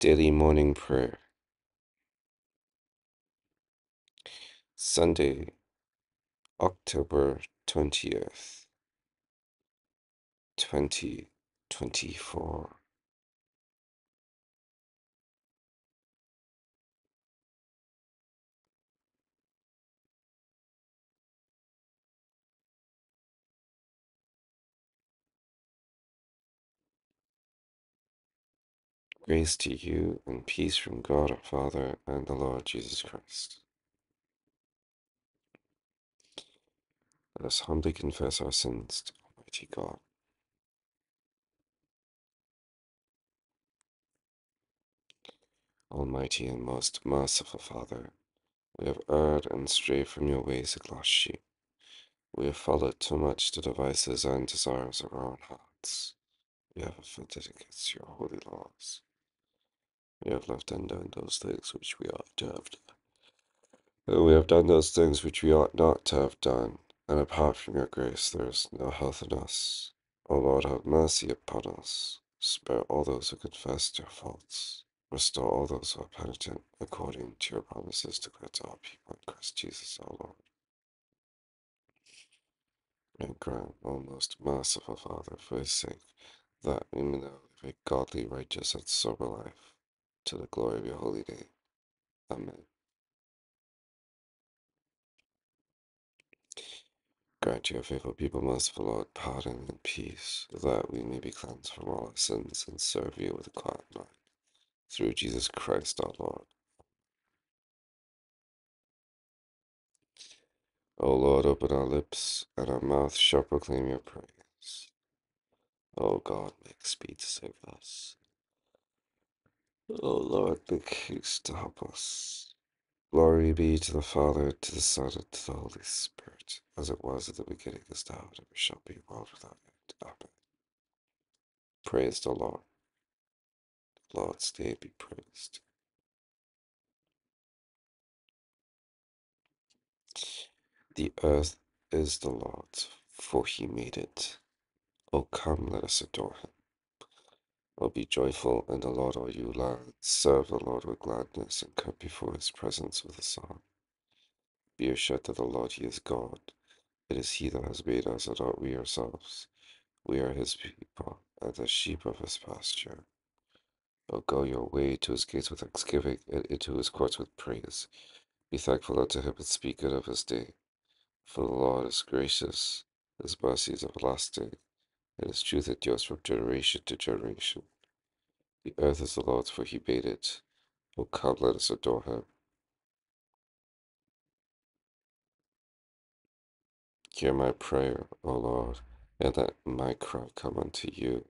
Daily Morning Prayer, Sunday, October 20th, 2024. Grace to you and peace from God our Father and the Lord Jesus Christ. Let us humbly confess our sins to Almighty God. Almighty and most merciful Father, we have erred and strayed from your ways like lost sheep. We have followed too much the devices and desires of our own hearts. We have offended against your holy laws. We have left undone those things which we ought to have done. We have done those things which we ought not to have done, and apart from your grace there is no health in us. O Lord, have mercy upon us. Spare all those who confess their faults. Restore all those who are penitent, according to your promises declared to all people in Christ Jesus our Lord. And grant, O most merciful Father, for his sake, that we may live a godly, righteous, and sober life, to the glory of your holy name. Amen. Grant your faithful people, merciful Lord, pardon and peace, that we may be cleansed from all our sins and serve you with a quiet mind. Through Jesus Christ our Lord. O Lord, open our lips, and our mouth shall proclaim your praise. O God, make speed to save us. O Lord, make haste to help us. Glory be to the Father, to the Son, and to the Holy Spirit, as it was at the beginning, is now, and ever shall be, world without end. Amen. Praise the Lord. The Lord's name be praised. The earth is the Lord's, for he made it. O come, let us adore him. O be joyful in the Lord, all you lands. Serve the Lord with gladness, and come before his presence with a song. Be assured that the Lord, he is God. It is he that has made us, and not we ourselves. We are his people, and the sheep of his pasture. O go your way to his gates with thanksgiving, and into his courts with praise. Be thankful unto him, and speak good of his day. For the Lord is gracious, his mercy is everlasting, and his truth endures from generation to generation. The earth is the Lord's, for he made it. O come, let us adore him. Hear my prayer, O Lord, and let my cry come unto you.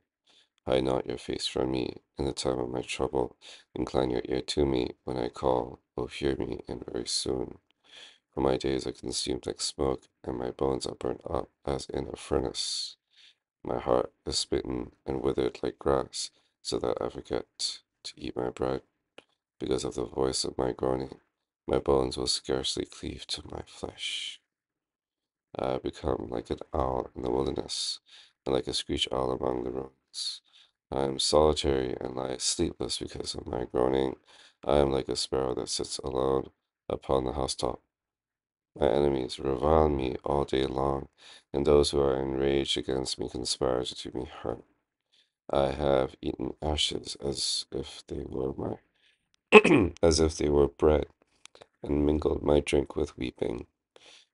Hide not your face from me in the time of my trouble. Incline your ear to me when I call. O hear me, and very soon. For my days are consumed like smoke, and my bones are burnt up as in a furnace. My heart is smitten and withered like grass, so that I forget to eat my bread. Because of the voice of my groaning, my bones will scarcely cleave to my flesh. I become like an owl in the wilderness, and like a screech owl among the ruins. I am solitary and lie sleepless because of my groaning. I am like a sparrow that sits alone upon the housetop. My enemies revile me all day long, and those who are enraged against me conspire to do me hurt. I have eaten ashes as if they were my as if they were bread, and mingled my drink with weeping,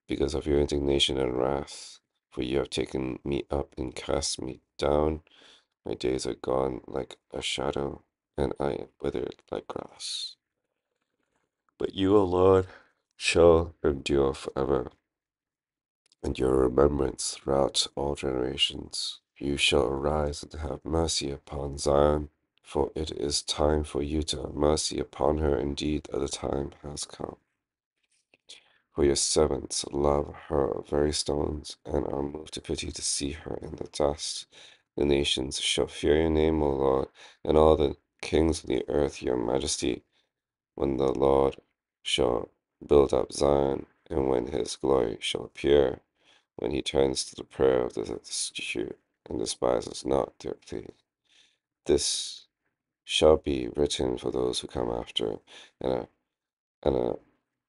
because of your indignation and wrath. For you have taken me up and cast me down. My days are gone like a shadow, and I am withered like grass. But you, O Lord, shall endure forever, and your remembrance throughout all generations. You shall arise and have mercy upon Zion, for it is time for you to have mercy upon her. Indeed, the time has come. For your servants love her very stones, and are moved to pity to see her in the dust. The nations shall fear your name, O Lord, and all the kings of the earth your majesty, when the Lord shall build up Zion, and when his glory shall appear, when he turns to the prayer of the destitute, and despises not their plea. This shall be written for those who come after, and a and a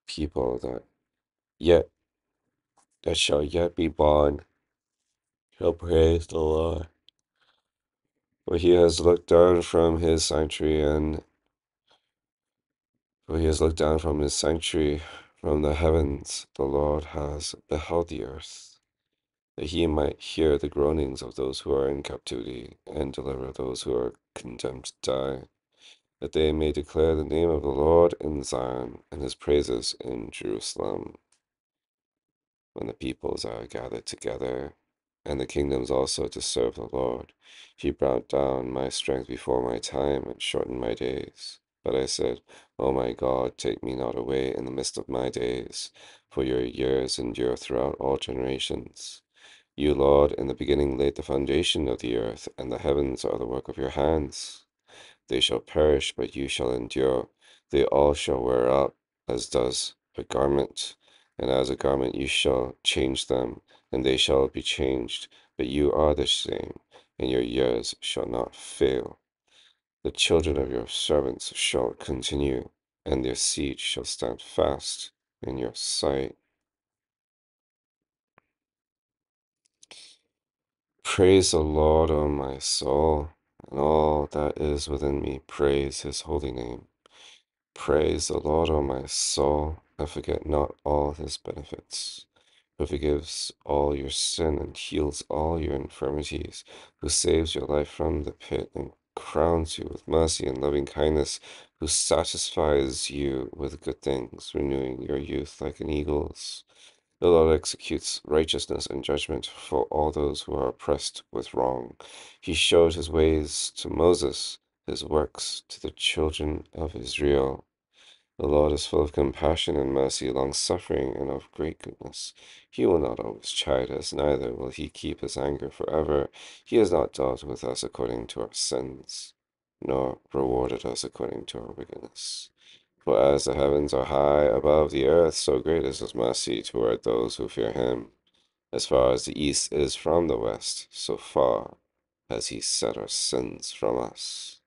people that yet that shall yet be born shall praise the Lord. For he has looked down from his sanctuary and for he has looked down from his sanctuary from the heavens. The Lord has beheld the earth, that he might hear the groanings of those who are in captivity, and deliver those who are condemned to die, that they may declare the name of the Lord in Zion, and his praises in Jerusalem. when the peoples are gathered together, and the kingdoms also to serve the Lord. He brought down my strength before my time, and shortened my days. But I said, O my God, take me not away in the midst of my days, for your years endure throughout all generations. You, Lord, in the beginning laid the foundation of the earth, and the heavens are the work of your hands. They shall perish, but you shall endure. They all shall wear out, as does a garment. And as a garment you shall change them, and they shall be changed. But you are the same, and your years shall not fail. The children of your servants shall continue, and their seed shall stand fast in your sight. Praise the Lord, O my soul, and all that is within me, praise his holy name. Praise the Lord, O my soul, and forget not all his benefits, who forgives all your sin and heals all your infirmities, who saves your life from the pit and crowns you with mercy and loving kindness, who satisfies you with good things, renewing your youth like an eagle's. The Lord executes righteousness and judgment for all those who are oppressed with wrong. He showed his ways to Moses, his works to the children of Israel. The Lord is full of compassion and mercy, long suffering, and of great goodness. He will not always chide us, neither will he keep his anger forever. He has not dealt with us according to our sins, nor rewarded us according to our wickedness. For as the heavens are high above the earth, so great is his mercy toward those who fear him. As far as the east is from the west, so far has he set our sins from us.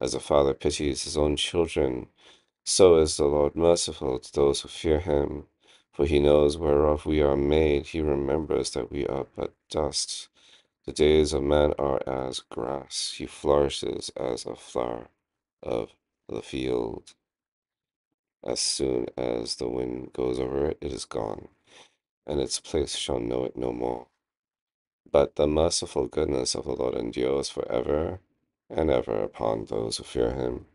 As a father pities his own children, so is the Lord merciful to those who fear him. For he knows whereof we are made, he remembers that we are but dust. The days of man are as grass, he flourishes as a flower of the field. As soon as the wind goes over it, it is gone, and its place shall know it no more. But the merciful goodness of the Lord endures forever and ever upon those who fear him,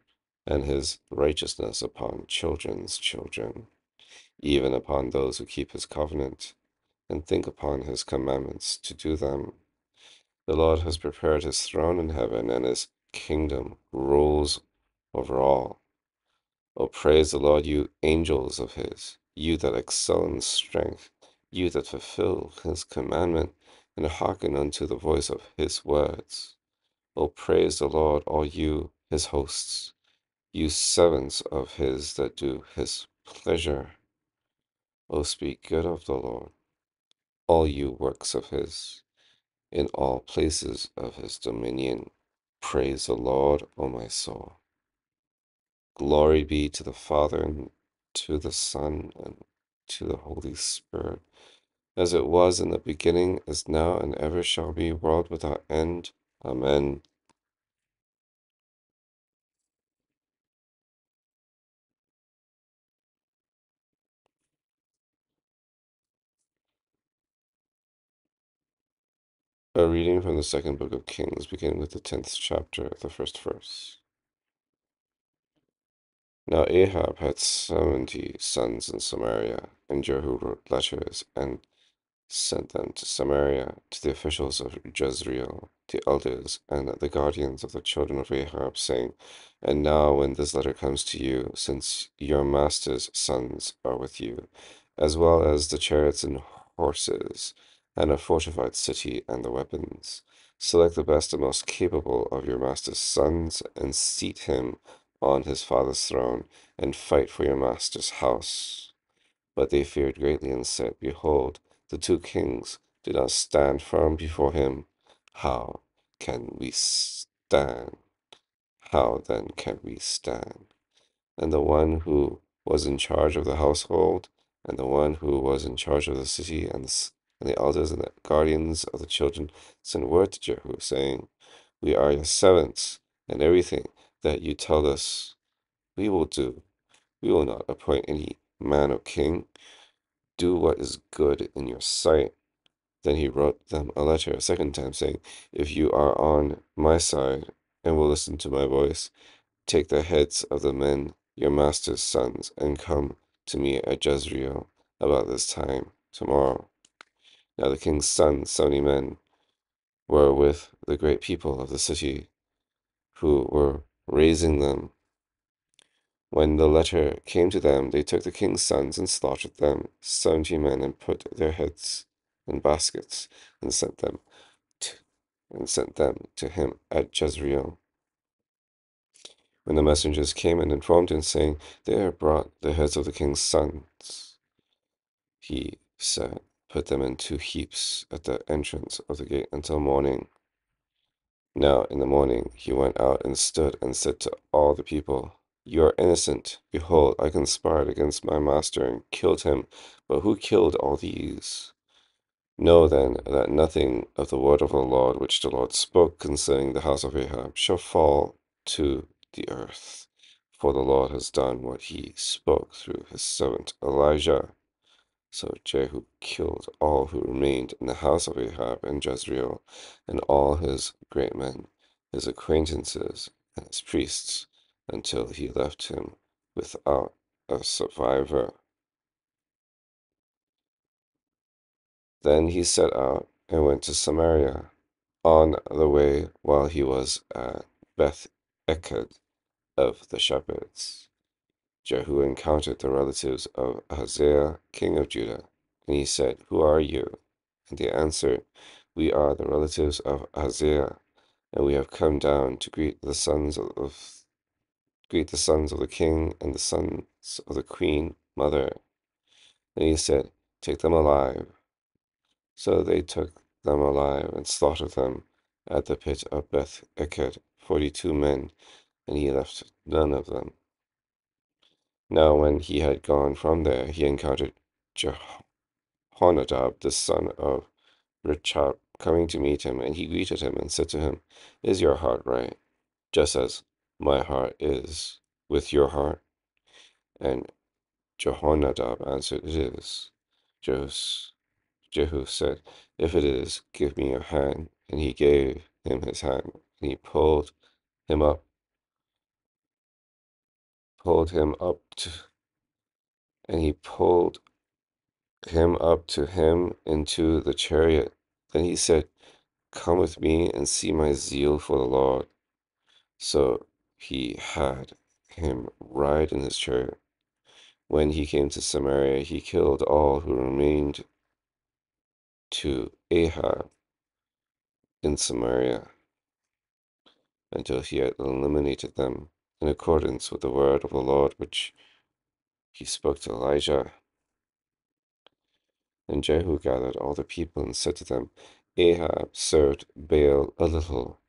and his righteousness upon children's children, even upon those who keep his covenant and think upon his commandments to do them. The Lord has prepared his throne in heaven, and his kingdom rules over all. O praise the Lord, you angels of his, you that excel in strength, you that fulfill his commandment, and hearken unto the voice of his words. O praise the Lord, all you his hosts, you servants of his that do his pleasure. O speak good of the Lord, all you works of his, in all places of his dominion. Praise the Lord, O my soul. Glory be to the Father, and to the Son, and to the Holy Spirit, as it was in the beginning, is now, and ever shall be, world without end. Amen. A reading from the second book of Kings, beginning with the tenth chapter, the first verse. Now Ahab had seventy sons in Samaria, and Jehu wrote letters and sent them to Samaria, to the officials of Jezreel, the elders, and the guardians of the children of Ahab, saying, And now, when this letter comes to you, since your master's sons are with you, as well as the chariots and horses, and a fortified city and the weapons, select the best and most capable of your master's sons, and seat him on his father's throne, and fight for your master's house. But they feared greatly and said, Behold, the two kings do not stand firm before him. How can we stand? how then can we stand? And the one who was in charge of the household, and the one who was in charge of the city, and and the elders and the guardians of the children sent word to Jehu, saying, We are your servants, and everything that you tell us we will do. We will not appoint any man or king. Do what is good in your sight. Then he wrote them a letter a second time, saying, If you are on my side and will listen to my voice, take the heads of the men, your master's sons, and come to me at Jezreel about this time tomorrow. Now the king's sons, seventy men, were with the great people of the city, who were raising them. When the letter came to them, they took the king's sons and slaughtered them, seventy men, and put their heads in baskets, and sent them to, and sent them to him at Jezreel. When the messengers came and informed him, saying, They have brought the heads of the king's sons, he said, Put them in two heaps at the entrance of the gate until morning. Now in the morning he went out and stood and said to all the people, You are innocent. Behold, I conspired against my master and killed him. But who killed all these? Know then that nothing of the word of the Lord which the Lord spoke concerning the house of Ahab shall fall to the earth. For the Lord has done what he spoke through his servant Elijah. So Jehu killed all who remained in the house of Ahab and Jezreel, and all his great men, his acquaintances, and his priests, until he left him without a survivor. Then he set out and went to Samaria. On the way, while he was at Beth Eked of the shepherds, Jehu encountered the relatives of Ahaziah, king of Judah, and he said, Who are you? And they answered, We are the relatives of Ahaziah, and we have come down to greet the sons of greet the sons of the king and the sons of the queen mother. And he said, Take them alive. So they took them alive and slaughtered them at the pit of Beth Eked, forty two men, and he left none of them. Now when he had gone from there, he encountered Jehonadab, the son of Rechab, coming to meet him, and he greeted him and said to him, Is your heart right, just as my heart is with your heart? And Jehonadab answered, It is. Jehu Jehu said, If it is, give me your hand. And he gave him his hand, and he pulled him up, pulled him up to, and he pulled him up to him into the chariot. Then he said, Come with me and see my zeal for the Lord. So he had him ride in his chariot. When he came to Samaria, he killed all who remained to Ahab in Samaria until he had eliminated them in accordance with the word of the Lord which he spoke to Elijah. And Jehu gathered all the people and said to them, Ahab served Baal a little,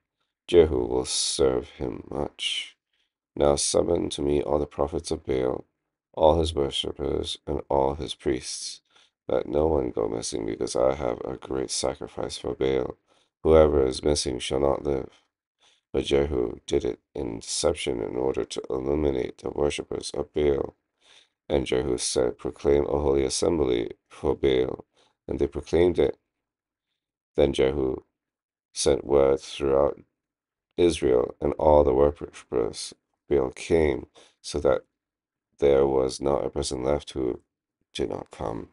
Jehu will serve him much. Now summon to me all the prophets of Baal, all his worshippers, and all his priests. Let no one go missing, because I have a great sacrifice for Baal. Whoever is missing shall not live. But Jehu did it in deception in order to illuminate the worshippers of Baal. And Jehu said, Proclaim a holy assembly for Baal. And they proclaimed it. Then Jehu sent word throughout Israel, and all the worshippers of Baal came, so that there was not a person left who did not come.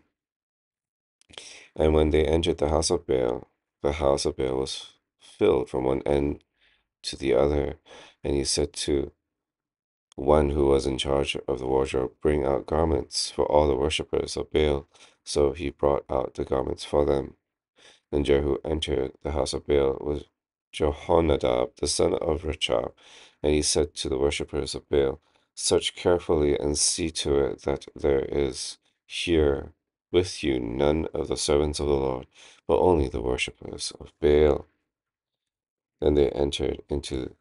And when they entered the house of Baal, the house of Baal was filled from one end to the other. And he said to one who was in charge of the wardrobe, Bring out garments for all the worshippers of Baal. So he brought out the garments for them. Then Jehu entered the house of Baal with Jehonadab, the son of Rechab, and he said to the worshippers of Baal, Search carefully and see to it that there is here with you none of the servants of the Lord, but only the worshippers of Baal. Then they entered into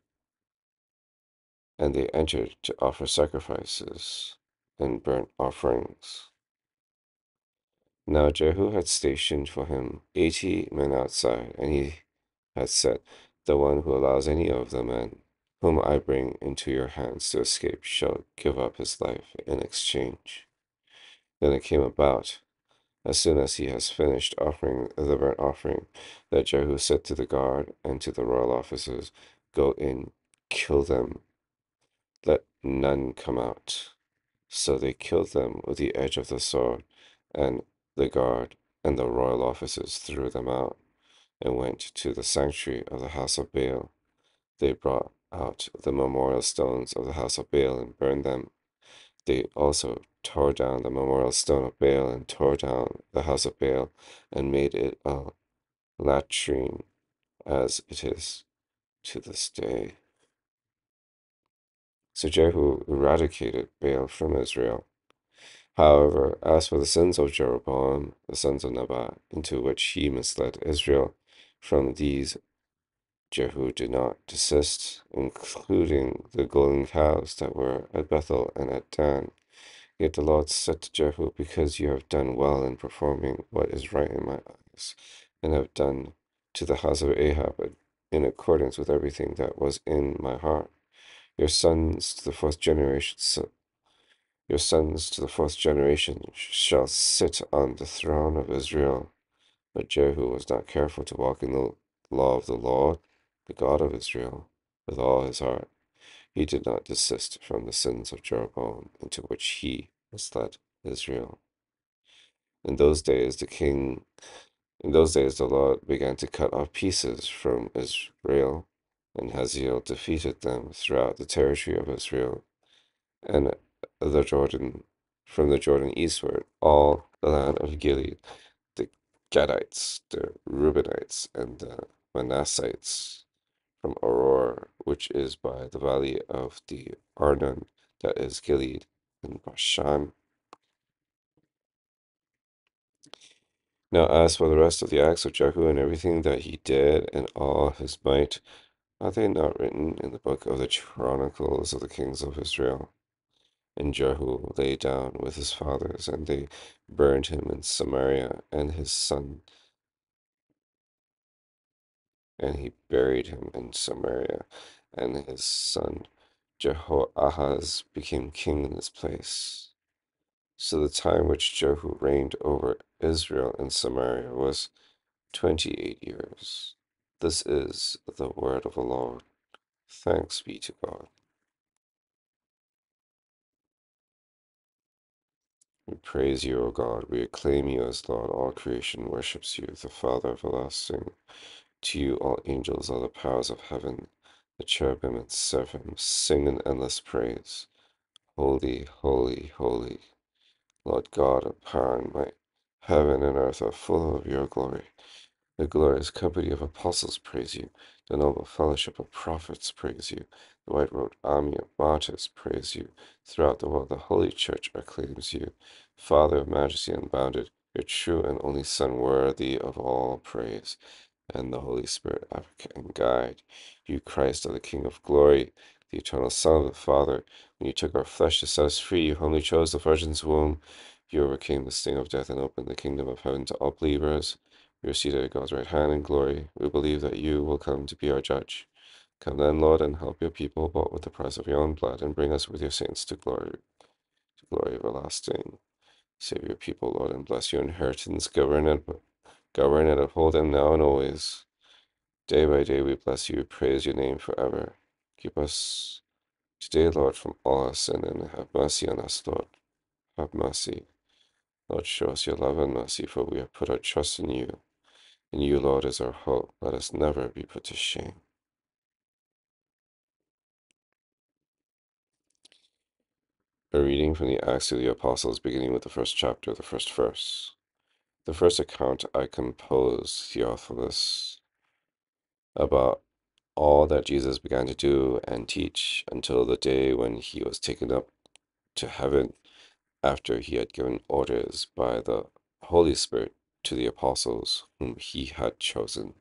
and they entered to offer sacrifices and burnt offerings. Now Jehu had stationed for him eighty men outside, and he had said, The one who allows any of the men whom I bring into your hands to escape shall give up his life in exchange. Then it came about, as soon as he has finished offering the burnt offering, that Jehu said to the guard and to the royal officers, Go in, kill them, let none come out. So they killed them with the edge of the sword, and the guard and the royal officers threw them out, and went to the sanctuary of the house of Baal. They brought out the memorial stones of the house of Baal and burned them. They also tore down the memorial stone of Baal and tore down the house of Baal and made it a latrine as it is to this day. So Jehu eradicated Baal from Israel. However, as for the sins of Jeroboam, the sons of Nebat, into which he misled Israel, from these Jehu did not desist, including the golden calves that were at Bethel and at Dan. Yet the Lord said to Jehu, Because you have done well in performing what is right in my eyes, and have done to the house of Ahab in accordance with everything that was in my heart, your sons to the fourth generation your sons to the fourth generation shall sit on the throne of Israel. But Jehu was not careful to walk in the law of the Lord, the God of Israel, with all his heart. He did not desist from the sins of Jeroboam, into which he misled Israel. In those days, the king, in those days, the Lord began to cut off pieces from Israel, and Hazael defeated them throughout the territory of Israel and the Jordan, from the Jordan eastward, all the land of Gilead, the Gadites, the Reubenites, and the Manassites, from Aroer, which is by the valley of the Arnon, that is Gilead, and Bashan. Now, as for the rest of the acts of Jehu and everything that he did, and all his might, are they not written in the book of the Chronicles of the kings of Israel? And Jehu lay down with his fathers, and they burned him in Samaria, and his son, and he buried him in Samaria, and his son Jehoahaz became king in his place. So the time which Jehu reigned over Israel in Samaria was twenty eight years. This is the word of the Lord. Thanks be to God. We praise you, O God. We acclaim you as Lord. All creation worships you, the Father everlasting. To you, all angels, all the powers of heaven, the cherubim and seraphim, sing an endless praise. Holy, holy, holy, Lord God of power and might. Heaven and earth are full of your glory. The glorious company of apostles praise you. The noble fellowship of prophets praise you. The white robed army of martyrs praise you. Throughout the world, the Holy Church acclaims you. Father of majesty unbounded, your true and only Son, worthy of all praise, and the Holy Spirit, advocate and guide. You, Christ, are the King of glory, the eternal Son of the Father. When you took our flesh to set us free, you humbly chose the Virgin's womb. You overcame the sting of death and opened the kingdom of heaven to all believers. You are seated at God's right hand in glory. We believe that you will come to be our judge. Come then, Lord, and help your people, bought with the price of your own blood, and bring us with your saints to glory, to glory everlasting. Save your people, Lord, and bless your inheritance. Govern and govern and uphold them now and always. Day by day we bless you, praise your name forever. Keep us today, Lord, from all our sin, and have mercy on us, Lord. Have mercy. Lord, show us your love and mercy, for we have put our trust in you. In you, Lord, is our hope. Let us never be put to shame. A reading from the Acts of the Apostles, beginning with the first chapter, the first verse. The first account I composed, Theophilus, about all that Jesus began to do and teach until the day when he was taken up to heaven after he had given orders by the Holy Spirit to the apostles whom he had chosen.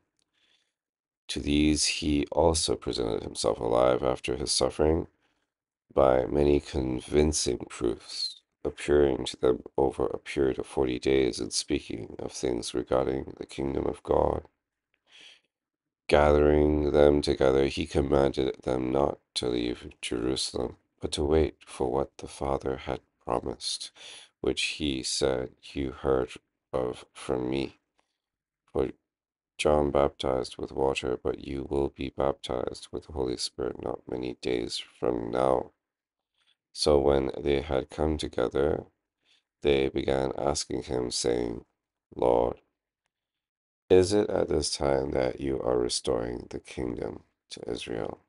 To these he also presented himself alive after his suffering by many convincing proofs, appearing to them over a period of forty days and speaking of things regarding the kingdom of God. Gathering them together, he commanded them not to leave Jerusalem, but to wait for what the Father had promised, which he said, You heard of from me. For John baptized with water, but you will be baptized with the Holy Spirit not many days from now. So when they had come together, they began asking him, saying, Lord, is it at this time that you are restoring the kingdom to Israel?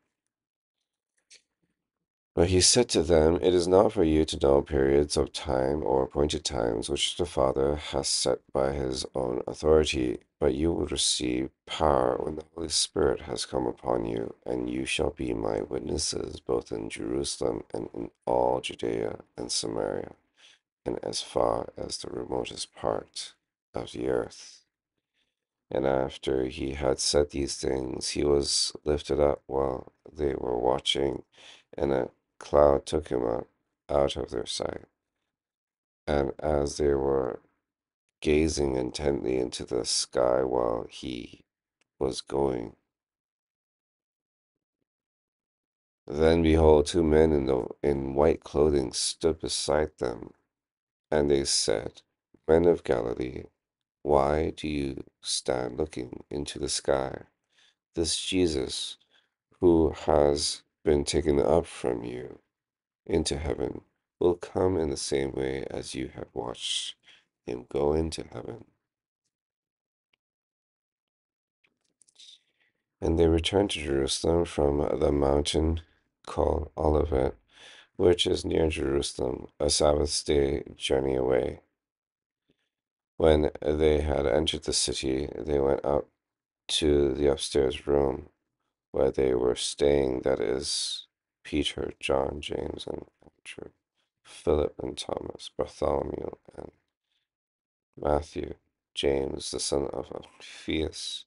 But he said to them, It is not for you to know periods of time or appointed times which the Father has set by his own authority, but you will receive power when the Holy Spirit has come upon you, and you shall be my witnesses both in Jerusalem and in all Judea and Samaria, and as far as the remotest part of the earth. And after he had said these things, he was lifted up while they were watching, and a cloud took him up out of their sight. And as they were gazing intently into the sky while he was going, then behold, two men in, the, in white clothing stood beside them, and they said, Men of Galilee, why do you stand looking into the sky? This Jesus, who has been taken up from you into heaven will come in the same way as you have watched him go into heaven. And they returned to Jerusalem from the mountain called Olivet, which is near Jerusalem, a Sabbath day journey away. When they had entered the city, they went up to the upstairs room where they were staying, that is, Peter, John, James, and Andrew, Philip and Thomas, Bartholomew and Matthew, James the son of Alphaeus,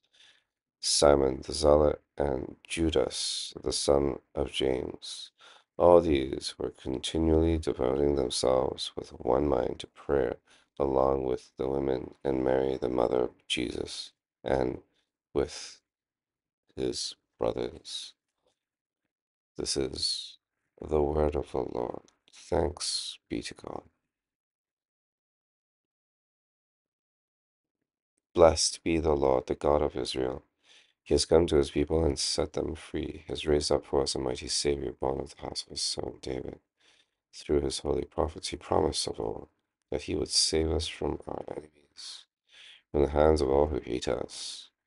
Simon the Zealot, and Judas the son of James. All these were continually devoting themselves with one mind to prayer, along with the women and Mary, the mother of Jesus, and with his brothers. This is the word of the Lord. Thanks be to God. Blessed be the Lord, the God of Israel. He has come to his people and set them free. He has raised up for us a mighty Savior, born of the house of his son David. Through his holy prophets, he promised of old that he would save us from our enemies, from the hands of all who hate us.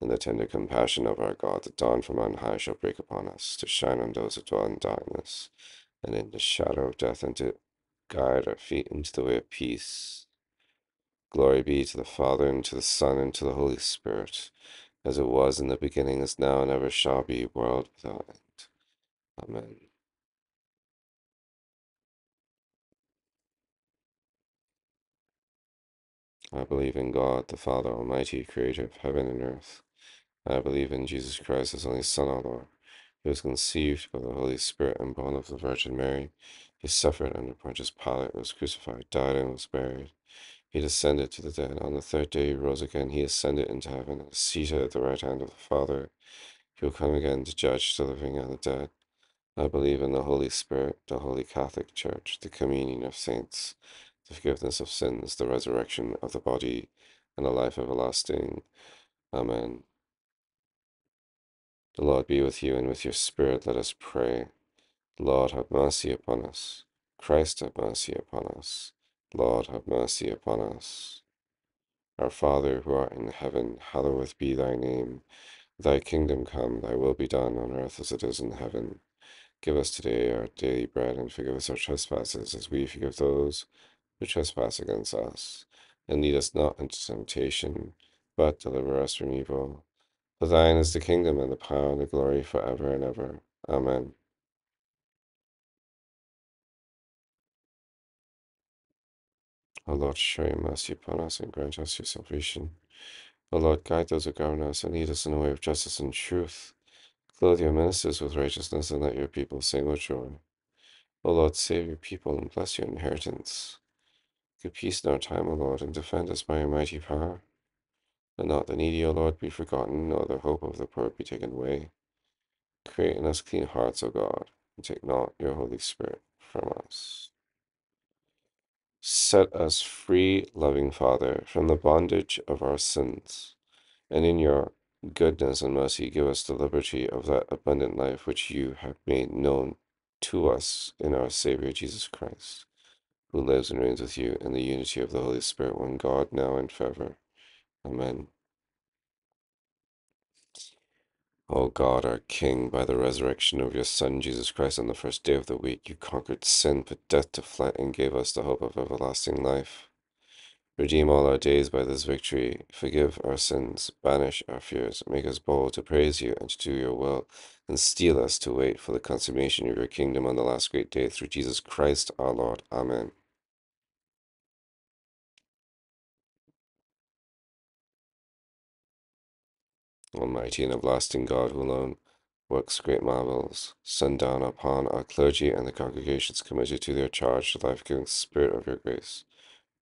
And the tender compassion of our God, the dawn from on high, shall break upon us, to shine on those who dwell in darkness, and in the shadow of death, and to guide our feet into the way of peace. Glory be to the Father, and to the Son, and to the Holy Spirit, as it was in the beginning, is now, and ever shall be, world without end. Amen. I believe in God, the Father Almighty, creator of heaven and earth. I believe in Jesus Christ, his only Son, our Lord, who was conceived by the Holy Spirit and born of the Virgin Mary. He suffered under Pontius Pilate, was crucified, died, and was buried. He descended to the dead. On the third day he rose again. He ascended into heaven and is seated at the right hand of the Father. He will come again to judge the living and the dead. I believe in the Holy Spirit, the Holy Catholic Church, the communion of saints, the forgiveness of sins, the resurrection of the body, and the life everlasting. Amen. The Lord be with you and with your spirit. Let us pray. Lord, have mercy upon us. Christ, have mercy upon us. Lord, have mercy upon us. Our Father, who art in heaven, hallowed be thy name. Thy kingdom come, thy will be done on earth as it is in heaven. Give us today our daily bread, and forgive us our trespasses, as we forgive those who trespass against us. And lead us not into temptation, but deliver us from evil. For thine is the kingdom, and the power, and the glory, forever and ever. Amen. O Lord, show your mercy upon us, and grant us your salvation. O Lord, guide those who govern us, and lead us in the way of justice and truth. Clothe your ministers with righteousness, and let your people sing with joy. O Lord, save your people, and bless your inheritance. Give peace in our time, O Lord, and defend us by your mighty power. Let not the needy, O Lord, be forgotten, nor the hope of the poor be taken away. Create in us clean hearts, O God, and take not your Holy Spirit from us. Set us free, loving Father, from the bondage of our sins, and in your goodness and mercy give us the liberty of that abundant life which you have made known to us in our Savior Jesus Christ, who lives and reigns with you in the unity of the Holy Spirit, one God, now and forever. Amen. O God, our King, by the resurrection of your Son, Jesus Christ, on the first day of the week, you conquered sin, put death to flight, and gave us the hope of everlasting life. Redeem all our days by this victory. Forgive our sins, banish our fears, make us bold to praise you and to do your will, and steel us to wait for the consummation of your kingdom on the last great day through Jesus Christ our Lord. Amen. Almighty and everlasting God, who alone works great marvels, send down upon our clergy and the congregations committed to their charge the life giving spirit of your grace.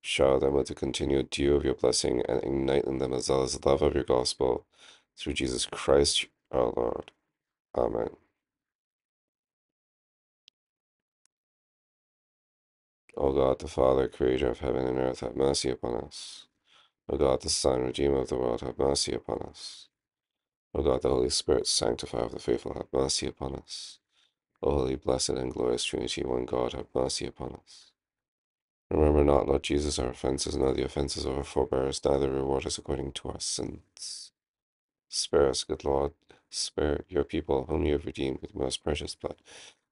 Shower them with the continued dew of your blessing and ignite in them as the love of your gospel through Jesus Christ our Lord. Amen. O God, the Father, creator of heaven and earth, have mercy upon us. O God, the Son, Redeemer of the world, have mercy upon us. O God, the Holy Spirit, sanctifier of the faithful, have mercy upon us. O holy, blessed, and glorious Trinity, one God, have mercy upon us. Remember not, Lord Jesus, our offences, nor the offences of our forebears, neither reward us according to our sins. Spare us, good Lord, spare your people, whom you have redeemed with most precious blood,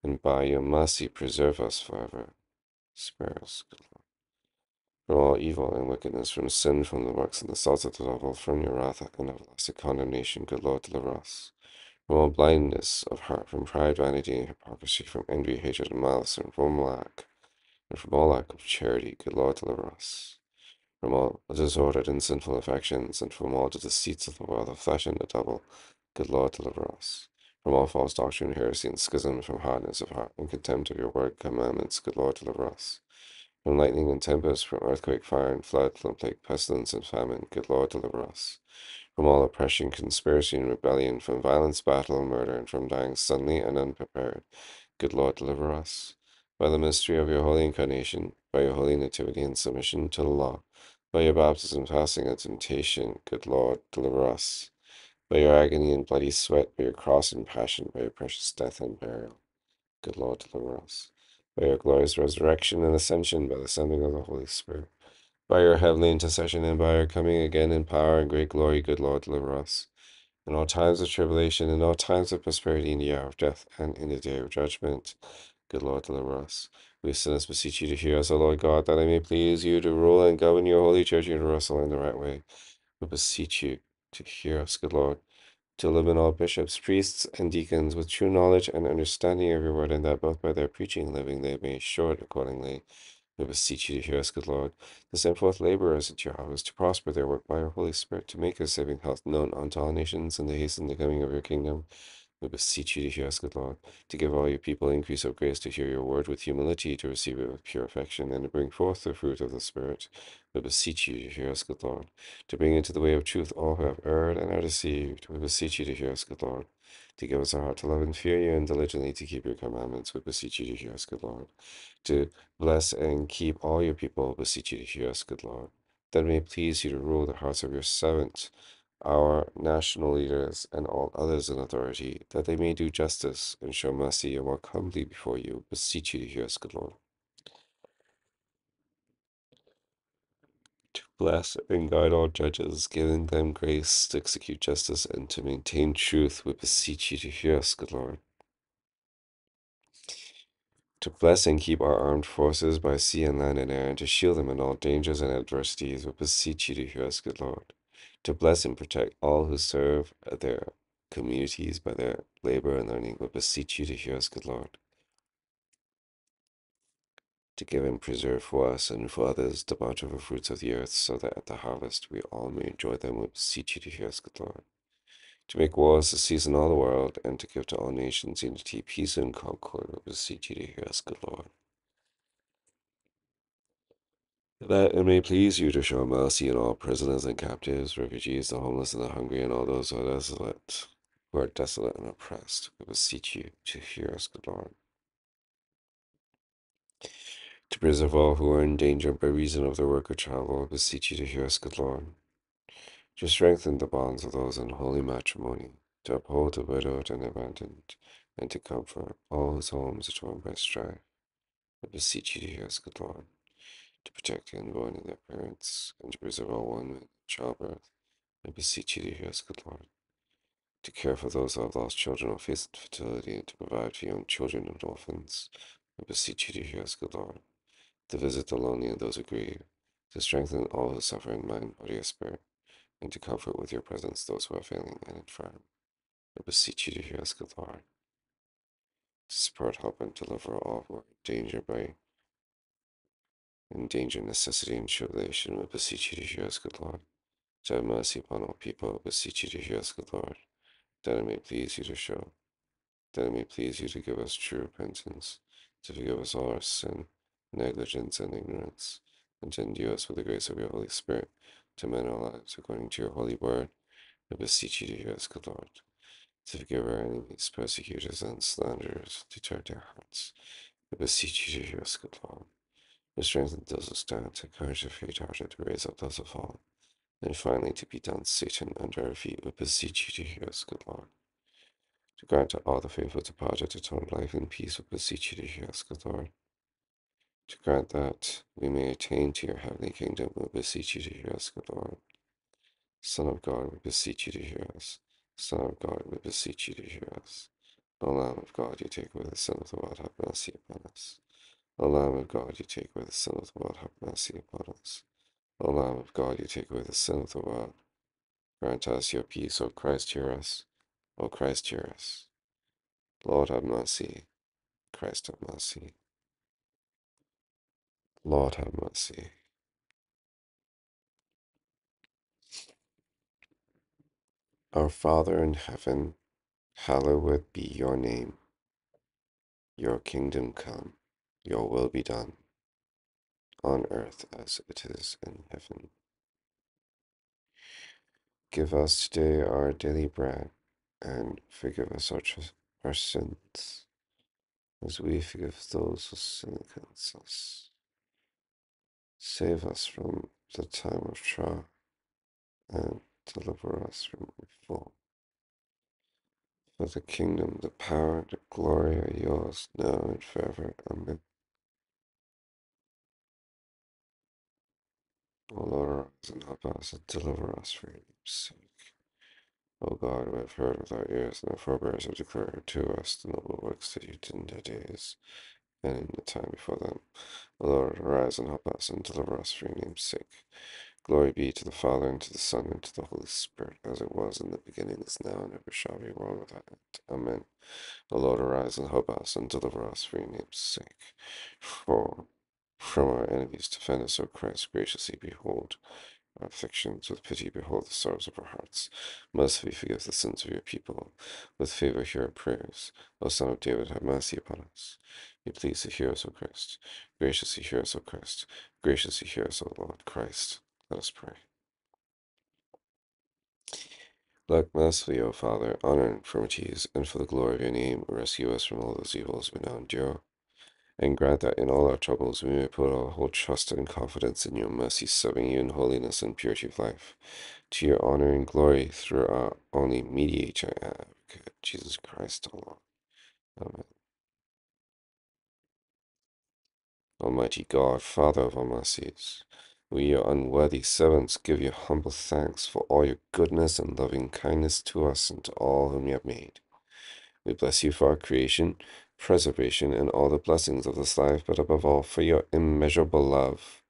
and by your mercy preserve us forever. Spare us, good Lord. From all evil and wickedness, from sin, from the works and the assaults of the devil, from your wrath and everlasting condemnation, good Lord, deliver us. From all blindness of heart, from pride, vanity, and hypocrisy, from envy, hatred, and malice, and from lack, and from all lack of charity, good Lord, deliver us. From all disordered and sinful affections, and from all the deceits of the world, of flesh and the devil, good Lord, deliver us. From all false doctrine, heresy, and schism, from hardness of heart, and contempt of your word, commandments, good Lord, deliver us. From lightning and tempest, from earthquake, fire, and flood, from plague, pestilence, and famine, good Lord, deliver us. From all oppression, conspiracy, and rebellion, from violence, battle, and murder, and from dying suddenly and unprepared, good Lord, deliver us. By the mystery of your holy incarnation, by your holy nativity and submission to the law, by your baptism, fasting, and temptation, good Lord, deliver us. By your agony and bloody sweat, by your cross and passion, by your precious death and burial, good Lord, deliver us. By your glorious resurrection and ascension, by the sending of the Holy Spirit, by your heavenly intercession, and by your coming again in power and great glory, good Lord, deliver us. In all times of tribulation, in all times of prosperity, in the hour of death, and in the day of judgment, good Lord, deliver us. We sinners beseech you to hear us, O Lord God, that I may please you to rule and govern your holy church universal in the right way. We beseech you to hear us, good Lord to live in all bishops, priests, and deacons with true knowledge and understanding of your word, and that both by their preaching and living they may show it accordingly. We beseech you to hear us, good Lord, to send forth laborers into your house, to prosper their work by your Holy Spirit, to make your saving health known unto all nations, and to hasten the coming of your kingdom. We beseech you to hear us, good Lord, to give all your people increase of grace to hear your word with humility, to receive it with pure affection, and to bring forth the fruit of the Spirit. We beseech you to hear us, good Lord, to bring into the way of truth all who have erred and are deceived. We beseech you to hear us, good Lord, to give us a heart to love and fear you, and diligently to keep your commandments. We beseech you to hear us, good Lord, to bless and keep all your people. We beseech you to hear us, good Lord, that may please you to rule the hearts of your servants our national leaders, and all others in authority, that they may do justice and show mercy and walk humbly before you. Beseech you to hear us, good Lord. To bless and guide all judges, giving them grace to execute justice and to maintain truth, we beseech you to hear us, good Lord. to bless and keep our armed forces by sea and land and air, and to shield them in all dangers and adversities. We beseech you to hear us, good Lord. To bless and protect all who serve their communities by their labor and learning. We beseech you to hear us, good Lord. To give and preserve for us and for others the bountiful fruits of the earth, so that at the harvest we all may enjoy them. We beseech you to hear us, good Lord. To make wars to cease in all the world, and to give to all nations unity, peace, and concord. We beseech you to hear us, good Lord. That it may please you to show mercy on all prisoners and captives, refugees, the homeless and the hungry, and all those who are desolate, who are desolate and oppressed. We beseech you to hear us, good Lord. To preserve all who are in danger by reason of their work or travel, we beseech you to hear us, good Lord. To strengthen the bonds of those in holy matrimony, to uphold the widowed and abandoned, and to comfort all whose homes are torn by strife. We beseech you to hear us, good Lord to protect the unborn and their parents, and to preserve all women in childbirth. I beseech you to hear us, good Lord. To care for those who have lost children or face infertility, and to provide for young children and orphans. I beseech you to hear us, good Lord. To visit the lonely and those who grieve, to strengthen all who suffer in mind, body, or spirit, and to comfort with your presence those who are failing and infirm. I beseech you to hear us, good Lord. To support, help, and deliver all who are in danger by in danger, necessity, and tribulation, we beseech you to hear us, good Lord. To have mercy upon all people, we beseech you to hear us, good Lord. That it may please you to show, that it may please you to give us true repentance, to forgive us all our sin, negligence, and ignorance, and to endue us with the grace of your Holy Spirit, to mend our lives according to your holy word. We beseech you to hear us, good Lord. To forgive our enemies, persecutors, and slanderers, to turn their hearts. We beseech you to hear us, good Lord to strengthen those who stand, to encourage the faint-hearted, to raise up those who fall, and finally to be done, Satan under our feet. We beseech you to hear us, good Lord. To grant to all the faithful departed eternal life and peace, we beseech you to hear us, good Lord. To grant that we may attain to your heavenly kingdom, we beseech you to hear us, good Lord. Son of God, we beseech you to hear us. Son of God, we beseech you to hear us. O Lamb of God, you take away the sin of the world, have mercy upon us. O Lamb of God, you take away the sin of the world, have mercy upon us. O Lamb of God, you take away the sin of the world. Grant us your peace, O Christ, hear us. O Christ, hear us. Lord, have mercy. Christ, have mercy. Lord, have mercy. Our Father in heaven, hallowed be your name. Your kingdom come, your will be done, on earth as it is in heaven. Give us today our daily bread, and forgive us our, our sins, as we forgive those who sin against us. Save us from the time of trial, and deliver us from evil. For the kingdom, the power, the glory are yours, now and forever. Amen. O Lord, arise and help us, and deliver us for your name's sake. O God, we have heard with our ears, and our forebears have declared to us the noble works that you did in their days, and in the time before them. O Lord, arise and help us, and deliver us for your name's sake. Glory be to the Father, and to the Son, and to the Holy Spirit, as it was in the beginning, is now, and ever shall be, world without end. Amen. O Lord, arise and help us, and deliver us for your name's sake. For from our enemies defend us, O Christ, graciously behold our afflictions, with pity behold the sorrows of our hearts. Mercifully forgive the sins of your people. With favor hear our prayers. O Son of David, have mercy upon us. Be pleased to hear us, O Christ. Graciously hear us, O Christ. Graciously hear us, O Lord Christ. Let us pray. Look mercifully, O Father, on our infirmities, and for the glory of your name, rescue us from all those evils we now endure. And grant that in all our troubles we may put our whole trust and confidence in your mercy, serving you in holiness and purity of life, to your honor and glory through our only mediator advocate, Jesus Christ, our Lord. Amen. Almighty God, Father of all mercies, we, your unworthy servants, give you humble thanks for all your goodness and loving kindness to us and to all whom you have made. We bless you for our creation, preservation, and all the blessings of this life, but above all, for your immeasurable love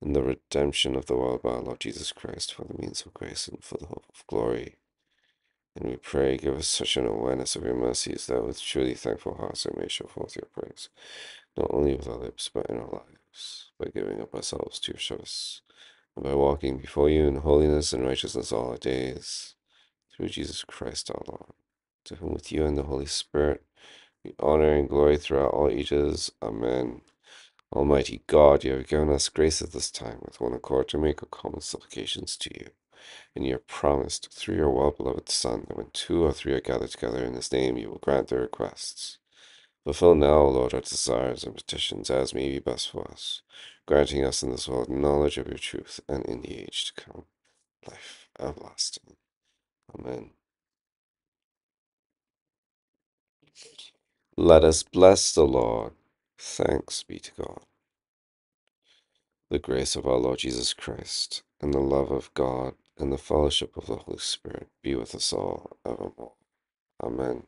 and the redemption of the world by our Lord Jesus Christ, for the means of grace and for the hope of glory. And we pray, give us such an awareness of your mercies that with truly thankful hearts we may show forth your praise, not only with our lips, but in our lives, by giving up ourselves to your service, and by walking before you in holiness and righteousness all our days, through Jesus Christ our Lord, to whom with you and the Holy Spirit honor and glory throughout all ages. Amen. Almighty God, you have given us grace at this time with one accord to make our common supplications to you. And you have promised through your well beloved Son that when two or three are gathered together in his name, you will grant their requests. Fulfill now, Lord, our desires and petitions as may be best for us, granting us in this world knowledge of your truth and in the age to come life everlasting. Amen. Let us bless the Lord. Thanks be to God. The grace of our Lord Jesus Christ, and the love of God, and the fellowship of the Holy Spirit be with us all evermore. Amen.